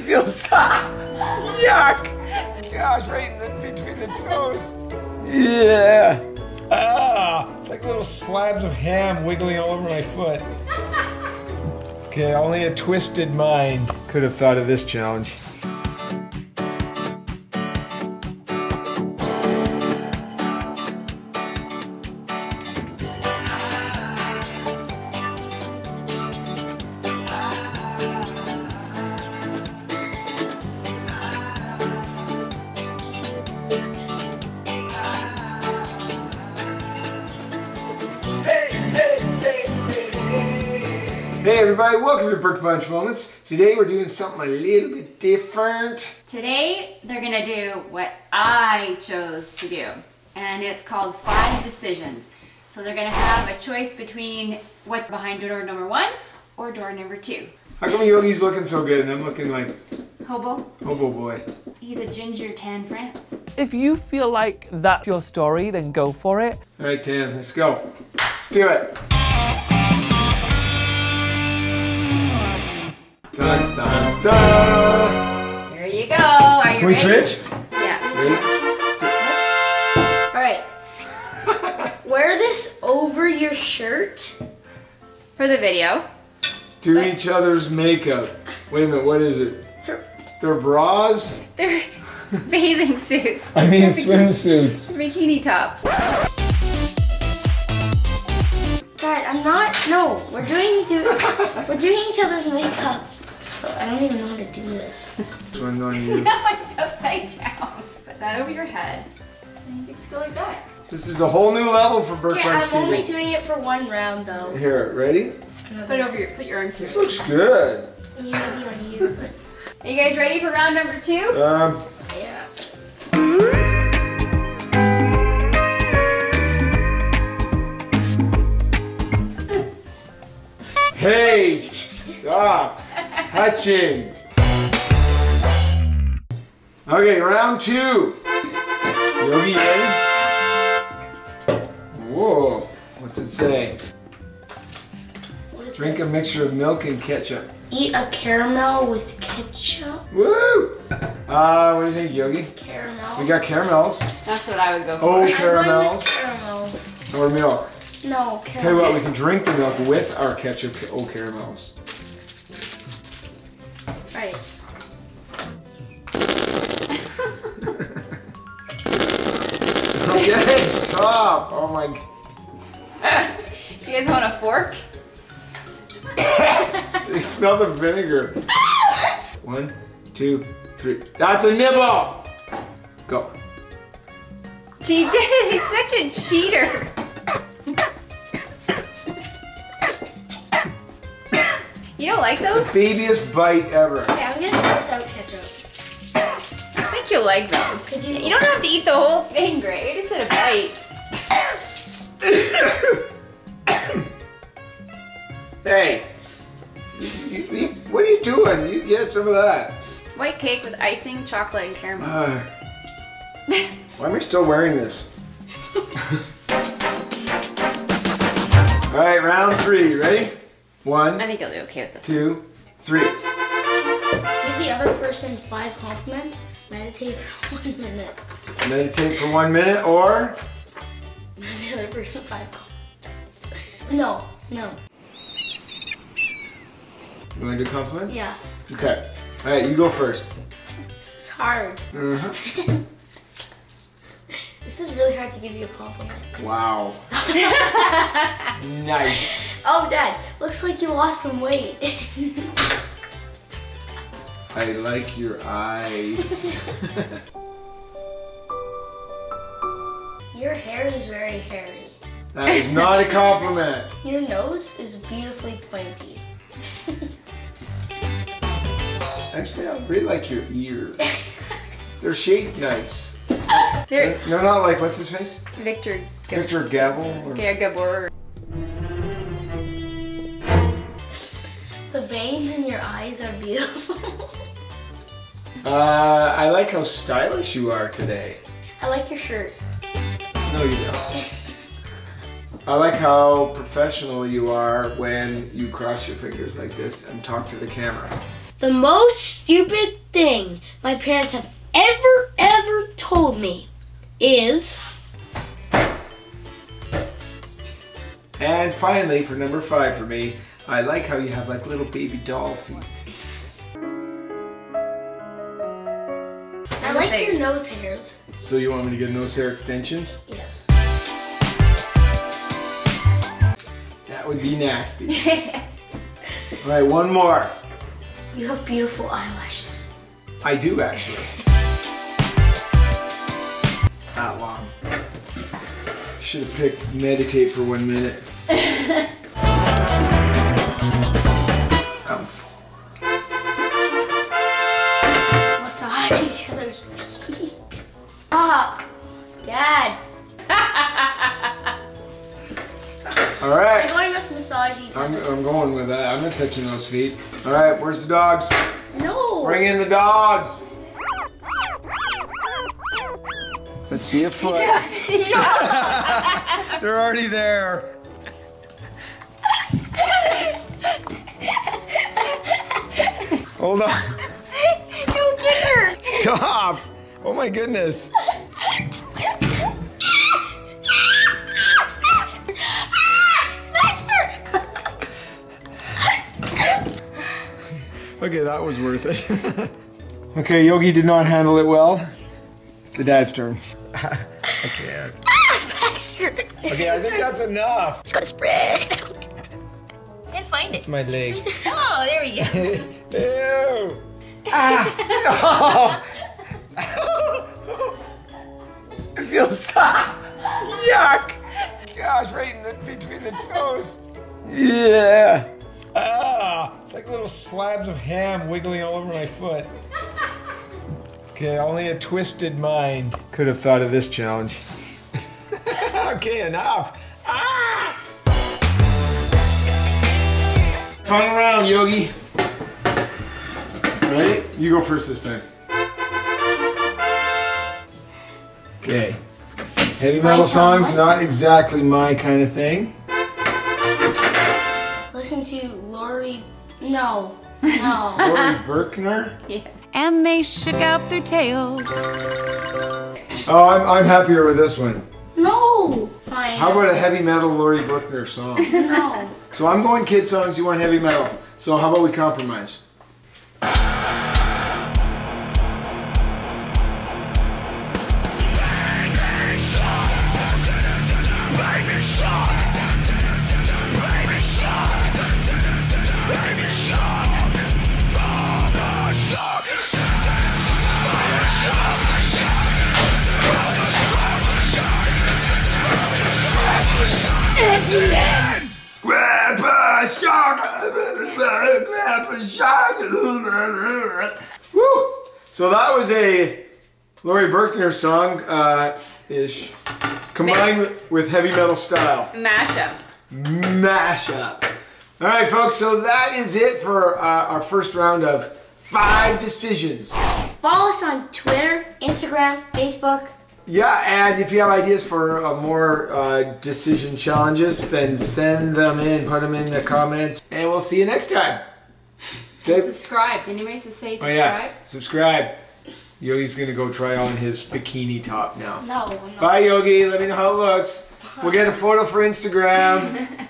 It feels. Yuck. Gosh, right in between the toes. Yeah. Ah, it's like little slabs of ham wiggling all over my foot. Okay, only a twisted mind could have thought of this challenge. Hey everybody, welcome to Burke Bunch Moments. Today we're doing something a little bit different. Today, they're gonna do what I chose to do, and it's called Five Decisions. So they're gonna have a choice between what's behind door number one or door number two. How come Yogi's looking so good and I'm looking like Hobo, hobo boy? he's a ginger tan France. If you feel like that's your story, then go for it. All right, Tan, let's go. Let's do it. Dun, dun, dun. Here you go. Are you Can we ready? switch? Yeah. Ready? All right. Wear this over your shirt. For the video. Do each other's makeup. Wait a minute, what is it? They're bras? They're bathing suits. I mean swimsuits. Bikini tops. Dad, I'm not. No, we're doing do, we're doing each other's makeup. So I don't even know how to do this. Which one's on you? No, it's upside down. Put that over your head. And you just go like that. This is a whole new level for Burke Okay, I'm only doing it for one round though. Here, ready? Put it over your put your arms here. This looks good. I mean, maybe on you, but Are you guys ready for round number two? Um, yeah. hey, stop touching. Okay, round two. Yogi, ready? Whoa, what's it say? What is Drink a mixture of milk and ketchup. Eat a caramel with ketchup. Woo! Uh, what do you think, Yogi? Caramel. We got caramels That's what I would go for. Oh. Caramels. Caramels. or milk. No, caramel. Tell you what, we can drink the milk with our ketchup oh caramels. You guys want a fork? You smell the vinegar. One, two, three. That's a nibble. Go. She did. He's such a cheater. You don't like those? The Babiest bite ever. Okay, I'm gonna go without ketchup. I think you'll like those. Could you? You don't have to eat the whole thing, Gray. You just had a bite. hey. You, you, you, what are you doing? You get some of that. White cake with icing, chocolate, and caramel. Uh, why am I still wearing this? All right, round three. Ready? One. I One, think you'll do okay with this. two, three. Give the other person five compliments. Meditate for one minute. Meditate for one minute or Give the other person five compliments. No, no. You want to do compliments? Yeah. Okay. All right, you go first. This is hard. Uh-huh. This is really hard to give you a compliment. Wow. nice. Oh, Dad, looks like you lost some weight. I like your eyes. Your hair is very hairy. that is not a compliment. Your nose is beautifully pointy. Actually, I really like your ears. They're shaped nice. There, They're not like what's his face? Victor Victor Gabel. Or... Gabor. The veins in your eyes are beautiful. Uh, I like how stylish you are today. I like your shirt. No, you don't. I like how professional you are when you cross your fingers like this and talk to the camera. The most stupid thing my parents have ever, ever told me is And finally, for number five for me, I like how you have like little baby doll feet. I like your nose hairs. So you want me to get nose hair extensions? Yes. That would be nasty. All right, one more. You have beautiful eyelashes. I do actually. That long. Should have picked meditate for one minute. Massage each other's feet. Ah, Dad. All right. I'm going with massage I'm. I'm going with that. I'm not touching those feet. All right, where's the dogs? No. Bring in the dogs. Let's see uh, a foot. They're already there. Hold on. Don't get her. Stop. Oh my goodness. Okay, that was worth it. okay, Yogi did not handle it well. It's the dad's turn. I can't. Baxter. Okay, I think that's enough. Just gotta spread out. Let's find it. It's my leg. Oh, there we go. Ew. Ah. Oh. it feels so yuck. Gosh, right in the, between the toes. Yeah. Ah, it's like little slabs of ham wiggling all over my foot. Okay, only a twisted mind could have thought of this challenge. okay, enough. Ah! Turn around, Yogi. Ready? You go first this time. Okay. Heavy metal songs, not exactly my kind of thing. Listen to Laurie. No. No. Laurie Berkner. Yeah. and they shook out their tails. Oh, I'm, I'm happier with this one. no. Fine. How about a heavy metal Laurie Berkner song? No. So I'm going kid songs, you want heavy metal. So how about we compromise? Grandpa Shark! Grandpa Shark! Woo! So that was a Laurie Berkner song, uh, ish, combined with, with heavy metal style. Mashup. Mashup. All right, folks, so that is it for uh, our first round of five decisions. Follow us on Twitter, Instagram, Facebook. Yeah, and if you have ideas for uh, more uh, decision challenges, then send them in, put them in the comments, and we'll see you next time. Say- Subscribe. Did anybody say oh yeah, subscribe. Yogi's gonna go try on his bikini top now. No. no. Bye, Yogi. Let me know how it looks. We'll get a photo for Instagram.